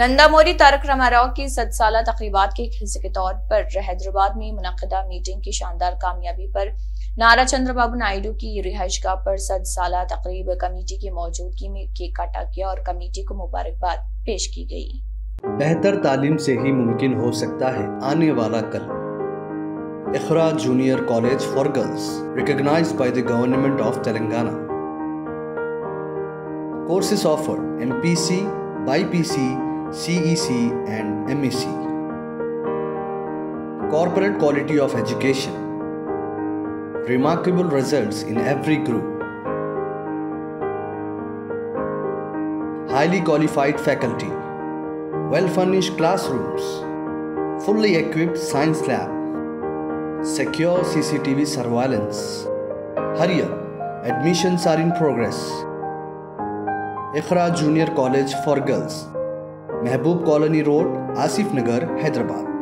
नंदा मोरी तारक रामाराव की सद साल तकरीबा के हिस्से के तौर पर हैदराबाद में मुनदा मीटिंग की शानदार कामयाबी पर नारा चंद्रबाबू नायडू की रिहाइश गाह पर सद साल तकरीब कमेटी की मौजूदगी में केक काटा गया और कमेटी को मुबारकबाद पेश की गई। बेहतर तालीम से ही मुमकिन हो सकता है आने वाला कल। Iqra junior college for girls recognized by the government of Telangana courses offered MPC, BIPC, CEC and MEC. Corporate quality of education. Remarkable results in every group. Highly qualified faculty. Well furnished classrooms. Fully equipped science lab. Secure CCTV surveillance. Hurry up, admissions are in progress. Ikhra Junior College for Girls Mahboob colony road Asif Nagar Hyderabad.